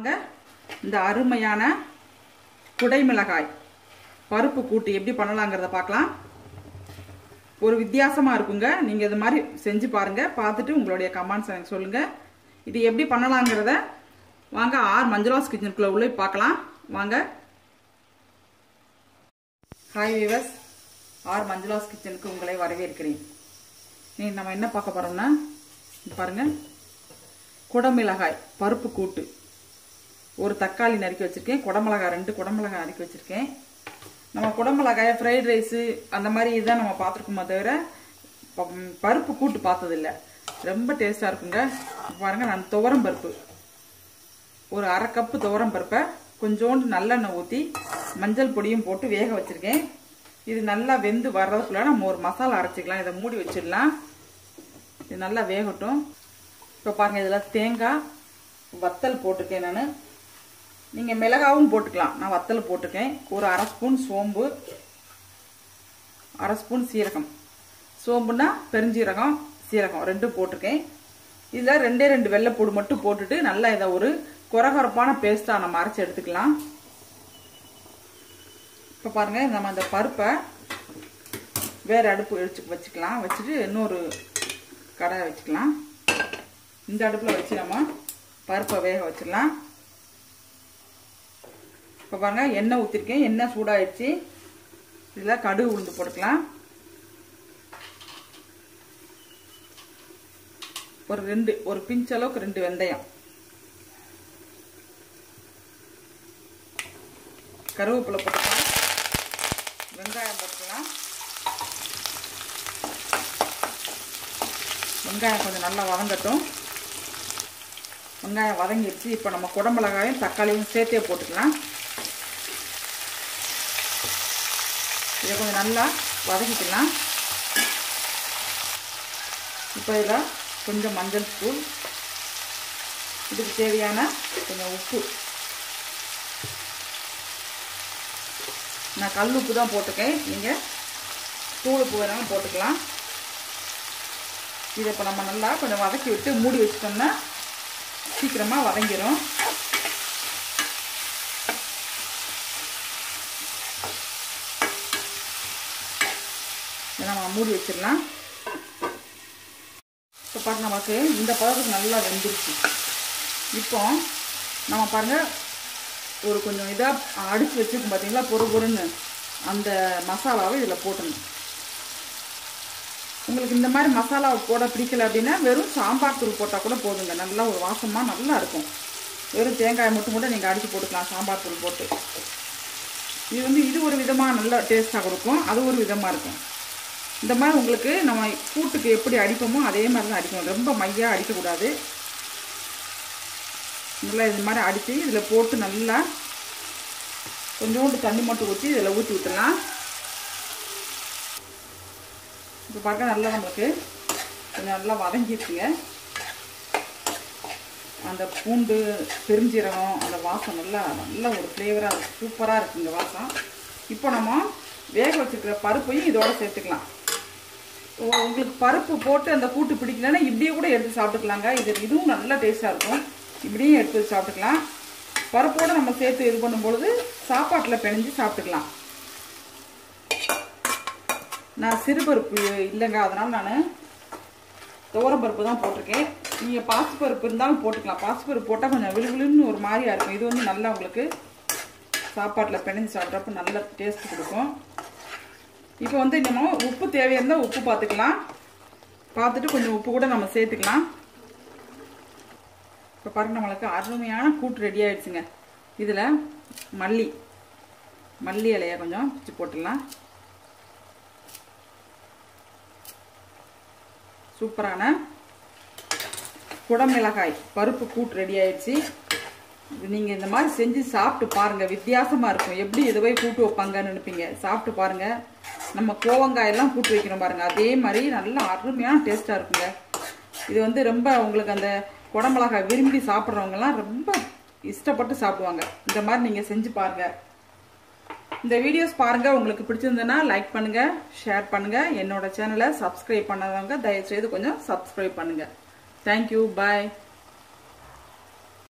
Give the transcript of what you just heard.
வாங்க இந்த அருமையான குடைமிளகாய். பருப்பு கூட்டு எப்படி பண்ணலாங்கிறத பார்க்கலாம். ஒரு வித்தியாசமாக இருக்குங்க. நீங்கள் இது மாதிரி செஞ்சு பாருங்கள் பார்த்துட்டு உங்களுடைய கமெண்ட்ஸ் எனக்கு சொல்லுங்கள் இது எப்படி பண்ணலாங்கிறத வாங்க ஆர் மஞ்சளாஸ் கிச்சனுக்குள்ளே உள்ளே பார்க்கலாம். வாங்க. ஹாய் வீவர்ஸ் ஆர் மஞ்சளாஸ் கிச்சனுக்கு உங்களை வரவேற்கிறேன். நீ நம்ம என்ன பார்க்க போகிறோம்னா பாருங்கள் குடமிளகாய் பருப்பு கூட்டு. ஒரு தக்காளி நறுக்கி வச்சுருக்கேன் குடமிளகாய் ரெண்டு குடமிளகாய் நறுக்கி வச்சுருக்கேன். நம்ம குடமிளகாய் ஃப்ரைட் ரைஸு அந்த மாதிரி இதுதான் நம்ம பார்த்துருக்கோமே தவிர பருப்பு கூட்டு பார்த்ததில்ல. ரொம்ப டேஸ்ட்டாக இருக்குங்க. பாருங்கள் நான் துவரம் பருப்பு. ஒரு அரை கப்பு துவரம் பருப்பை கொஞ்சோண்டு நல்லெண்ணெய் ஊற்றி மஞ்சள் பொடியும் போட்டு வேக வச்சுருக்கேன். இது நல்லா வெந்து வர்றதுக்குள்ள நம்ம ஒரு மசாலா அரைச்சிக்கலாம். இதை மூடி வச்சிடலாம். இது நல்லா வேகட்டும். இப்போ பாருங்கள் இதில் தேங்காய் வத்தல் போட்டிருக்கேன் நான். நீங்கள் மிளகாவும் போட்டுக்கலாம். நான் வத்தல் போட்டுக்கேன் ஒரு அரை ஸ்பூன் சோம்பு அரை ஸ்பூன் சீரகம். சோம்புனா பெருஞ்சீரகம் சீரகம் ரெண்டும் போட்டிருக்கேன். இதில் ரெண்டே ரெண்டு வெள்ளைப்பூடு மட்டும் போட்டுட்டு நல்லா இதை ஒரு குறகுறப்பான பேஸ்ட்டாக நம்ம அரைச்சி எடுத்துக்கலாம். இப்போ பாருங்கள் நம்ம அந்த பருப்பை வேறு அடுப்பு வச்சு வச்சுக்கலாம். வச்சுட்டு இன்னொரு கடை வச்சுக்கலாம். இந்த அடுப்பில் வச்சு நம்ம பருப்பை வேக வச்சிடலாம். இப்போ பாருங்கள் எண்ணெய் ஊற்றிருக்கேன் எண்ணெய் சூடாகிடுச்சு இதில் கடுகு உளுந்து போட்டுக்கலாம். ஒரு ரெண்டு ஒரு பிஞ்ச் அளவுக்கு ரெண்டு வெந்தயம். கருவேப்பிலை போட்டுக்கலாம். வெங்காயம் போட்டுக்கலாம். வெங்காயம் கொஞ்சம் நல்லா வதங்கட்டும். வெங்காயம் வதங்கிடுச்சு. இப்போ நம்ம குடமிளகாயும் தக்காளியும் சேர்த்தே போட்டுக்கலாம். இதை கொஞ்சம் நல்லா வதக்கிக்கலாம். இப்போ இதில் கொஞ்சம் மஞ்சள் தூள் இதுக்கு தேவையான கொஞ்சம் உப்பு. நான் கல் உப்பு தான் போட்டிருக்கேன். நீங்கள் தூள் உப்பு வேணாலும் போட்டுக்கலாம். இதை இப்போ நம்ம நல்லா கொஞ்சம் வதக்கி விட்டு மூடி வச்சிட்டோம்னா சீக்கிரமாக வதங்கிடும் இதை நம்ம மூடி வச்சிடலாம். இப்போ பாருங்க நமக்கு இந்த பதத்துக்கு நல்லா வெந்துருச்சு. இப்போ நம்ம பாருங்கள் ஒரு கொஞ்சம் இதாக அடித்து வச்சுருக்கோம் பார்த்தீங்களா பொறு பொருன்னு அந்த மசாலாவை இதில் போட்டணும் உங்களுக்கு இந்த மாதிரி மசாலா போட பிடிக்கல அப்படின்னா வெறும் சாம்பார் தூள் போட்டால் கூட போதுங்க. நல்லா ஒரு வாசமாக நல்லா இருக்கும். வெறும் தேங்காயை மட்டும் கூட நீங்கள் அடித்து போட்டுக்கலாம் சாம்பார் தூள் போட்டு. இது வந்து இது ஒரு விதமாக நல்லா டேஸ்ட்டாக கொடுக்கும். அது ஒரு விதமாக இருக்கும். இந்த மாதிரி உங்களுக்கு நம்ம கூட்டுக்கு எப்படி அடிப்போமோ அதே மாதிரி தான் அடிக்கணும். ரொம்ப மையாக அடிக்கக்கூடாது. நல்லா இது மாதிரி அடித்து இதில் போட்டு நல்லா கொஞ்சோண்டு தண்ணி மட்டும் ஊற்றி இதில் ஊற்றி விட்டுலாம் இப்போ பார்க்க நல்லா நம்மளுக்கு கொஞ்சம் நல்லா வதங்கிடுச்சுங்க அந்த பூண்டு பெருஞ்சீரகம் அந்த வாசம் நல்லா நல்ல ஒரு ஃப்ளேவராக சூப்பராக இருக்குங்க வாசம். இப்போ நம்ம வேக வச்சுருக்கிற பருப்பையும் இதோடு சேர்த்துக்கலாம். உங்களுக்கு பருப்பு போட்டு அந்த கூட்டு பிடிக்கலன்னா இப்படியே கூட எடுத்து சாப்பிட்டுக்கலாங்க. இது இதுவும் நல்லா டேஸ்ட்டாக இருக்கும். இப்படியும் எடுத்து சாப்பிட்டுக்கலாம். பருப்போடு நம்ம சேர்த்து இது பண்ணும்பொழுது சாப்பாட்டில் பிணைஞ்சு சாப்பிட்டுக்கலாம். நான் சிறுபருப்பு இல்லைங்க அதனால் நான் துவரம் பருப்பு தான் போட்டிருக்கேன். நீங்கள் பாசுப்பருப்பு இருந்தாலும் போட்டுக்கலாம். பாசுப்பருப்பு போட்டால் கொஞ்சம் விழுவிழுன்னு ஒரு மாதிரியாக இருக்கும். இது வந்து நல்லா உங்களுக்கு சாப்பாட்டில் பிணைஞ்சு சாப்பிட்றப்ப நல்ல டேஸ்ட் கொடுக்கும். இப்போ வந்து நம்ம உப்பு தேவையிருந்தால் உப்பு பார்த்துக்கலாம். பார்த்துட்டு கொஞ்சம் உப்பு கூட நம்ம சேர்த்துக்கலாம். இப்போ பாருங்க நம்மளுக்கு அருமையான கூட்டு ரெடி ஆகிடுச்சுங்க இதில் மல்லி மல்லி இலையை கொஞ்சம் பிச்சு போட்டுடலாம். சூப்பரான குடமிளகாய் பருப்பு கூட்டு ரெடி ஆயிடுச்சு. நீங்கள் இந்த மாதிரி செஞ்சு சாப்பிட்டு பாருங்கள் வித்தியாசமாக இருக்கும். எப்படி இதுவே கூட்டு வைப்பாங்கன்னு நினைப்பீங்க? சாப்பிட்டு பாருங்கள் நம்ம கோவங்காயெல்லாம் கூட்டு வைக்கிறோம் பாருங்கள் அதே மாதிரி நல்லா அருமையான டேஸ்ட்டாக இருக்குங்க. இது வந்து ரொம்ப உங்களுக்கு அந்த குடமிளகாய் விரும்பி சாப்பிட்றவங்கலாம் ரொம்ப இஷ்டப்பட்டு சாப்பிடுவாங்க. இந்த மாதிரி நீங்கள் செஞ்சு பாருங்கள் இந்த வீடியோஸ் பாருங்கள் உங்களுக்கு பிடிச்சிருந்ததுன்னா லைக் பண்ணுங்கள் ஷேர் பண்ணுங்கள் என்னோட சேனலை சப்ஸ்கிரைப் பண்ணாதவங்க தயவுசெய்து கொஞ்சம் சப்ஸ்கிரைப் பண்ணுங்கள் தேங்க்யூ பாய்